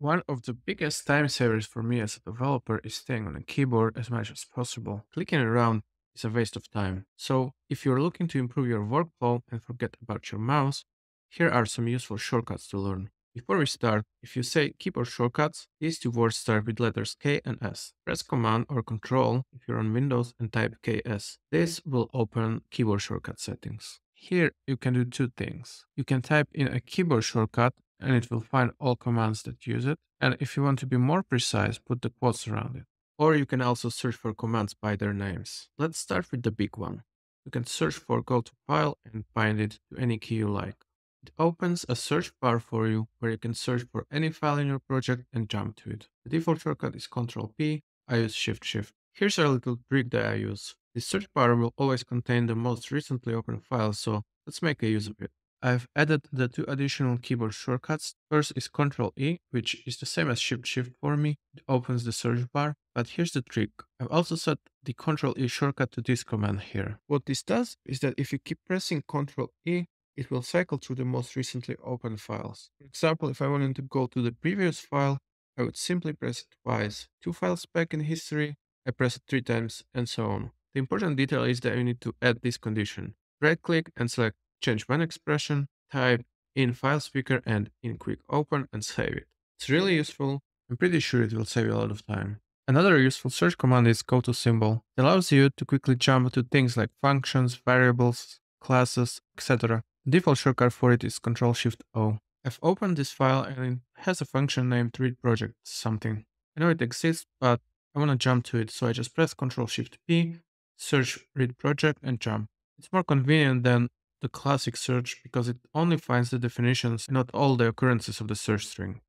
One of the biggest time savers for me as a developer is staying on a keyboard as much as possible. Clicking around is a waste of time. So, if you're looking to improve your workflow and forget about your mouse, here are some useful shortcuts to learn. Before we start, if you say keyboard shortcuts, these two words start with letters K and S. Press Command or Control if you're on Windows and type KS. This will open keyboard shortcut settings. Here you can do two things. You can type in a keyboard shortcut and it will find all commands that use it. And if you want to be more precise, put the quotes around it. Or you can also search for commands by their names. Let's start with the big one. You can search for go to file and bind it to any key you like. It opens a search bar for you where you can search for any file in your project and jump to it. The default shortcut is Ctrl P. I use Shift Shift. Here's a little trick that I use. The search bar will always contain the most recently opened file, so let's make a use of it. I've added the two additional keyboard shortcuts. First is Ctrl E, which is the same as Shift Shift for me. It opens the search bar, but here's the trick. I've also set the Ctrl E shortcut to this command here. What this does is that if you keep pressing Ctrl E, it will cycle through the most recently opened files. For example, if I wanted to go to the previous file, I would simply press it twice. Two files back in history, I press it three times, and so on. The important detail is that you need to add this condition. Right click and select change when expression, type in files picker and in quick open and save it. It's really useful. I'm pretty sure it will save you a lot of time. Another useful search command is go to symbol. It allows you to quickly jump to things like functions, variables, classes, etc. The default shortcut for it is Ctrl Shift O. I've opened this file and it has a function named read project something. I know it exists, but I want to jump to it, so I just press Ctrl Shift P, search read project and jump. It's more convenient than the classic search because it only finds the definitions, not all the occurrences of the search string.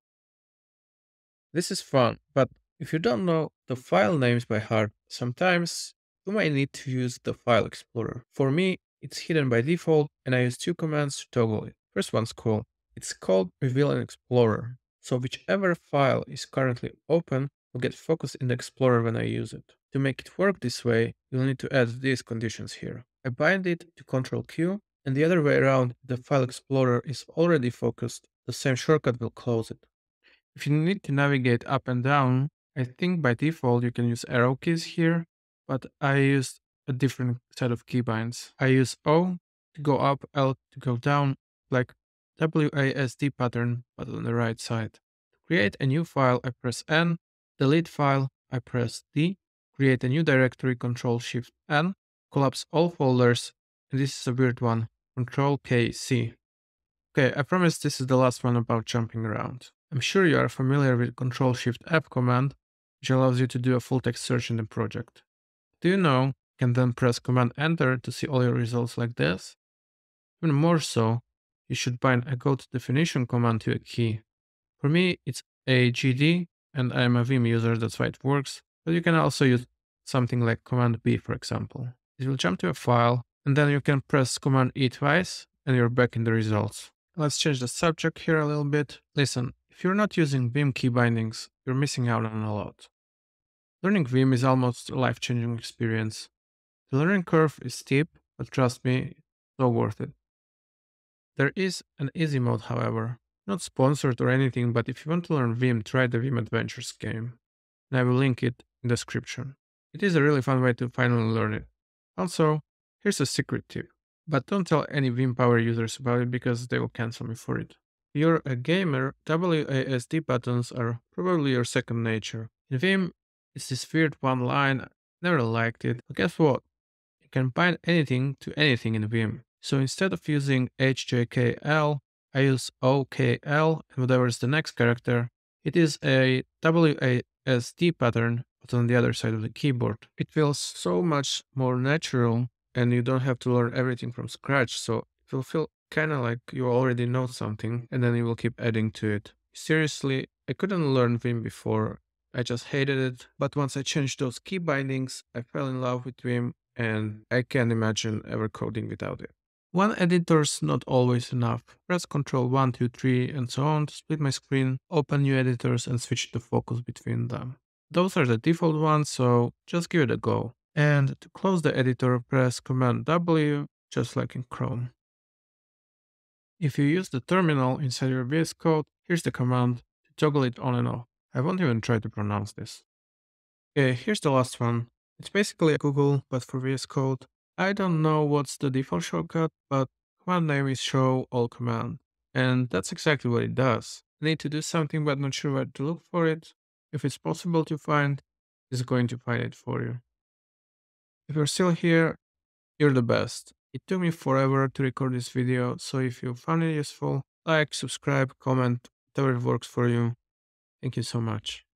This is fun, but if you don't know the file names by heart, sometimes you might need to use the file explorer. For me, it's hidden by default and I use two commands to toggle it. First one's cool. It's called Reveal in Explorer. So whichever file is currently open will get focused in the Explorer when I use it. To make it work this way, you'll need to add these conditions here. I bind it to Ctrl Q and the other way around, the file explorer is already focused, the same shortcut will close it. If you need to navigate up and down, I think by default you can use arrow keys here, but I use a different set of keybinds. I use O to go up, L to go down, like WASD pattern, but on the right side. To create a new file, I press N, delete file, I press D, create a new directory, Control Shift N, collapse all folders, this is a weird one. Control K C. Okay, I promise this is the last one about jumping around. I'm sure you are familiar with Control Shift F command, which allows you to do a full text search in the project. Do you know you can then press Command Enter to see all your results like this? Even more so, you should bind a go to definition command to a key. For me, it's AGD, and I am a Vim user, that's why it works, but you can also use something like Command B, for example. It will jump to a file and then you can press Command E twice and you're back in the results. Let's change the subject here a little bit. Listen, if you're not using Vim key bindings, you're missing out on a lot. Learning Vim is almost a life-changing experience. The learning curve is steep, but trust me, so worth it. There is an easy mode, however. Not sponsored or anything, but if you want to learn Vim, try the Vim Adventures game. And I will link it in the description. It is a really fun way to finally learn it. Also, Here's a secret tip, but don't tell any Vim Power users about it because they will cancel me for it. You're a gamer, WASD buttons are probably your second nature. In Vim, it's this weird one line, never liked it, but guess what? You can bind anything to anything in Vim. So instead of using HJKL, I use OKL and whatever is the next character. It is a WASD pattern, but on the other side of the keyboard. It feels so much more natural and you don't have to learn everything from scratch. So it will feel kind of like you already know something and then you will keep adding to it. Seriously, I couldn't learn Vim before. I just hated it. But once I changed those key bindings, I fell in love with Vim and I can't imagine ever coding without it. One editor's not always enough. Press Ctrl 1, 2, 3, and so on to split my screen, open new editors, and switch the focus between them. Those are the default ones, so just give it a go. And to close the editor, press Command W, just like in Chrome. If you use the terminal inside your VS Code, here's the command to toggle it on and off. I won't even try to pronounce this. Okay, here's the last one. It's basically a Google, but for VS Code. I don't know what's the default shortcut, but command name is show all command. And that's exactly what it does. I need to do something, but not sure where to look for it. If it's possible to find, it's going to find it for you. If you're still here, you're the best. It took me forever to record this video, so if you found it useful, like, subscribe, comment, whatever works for you. Thank you so much.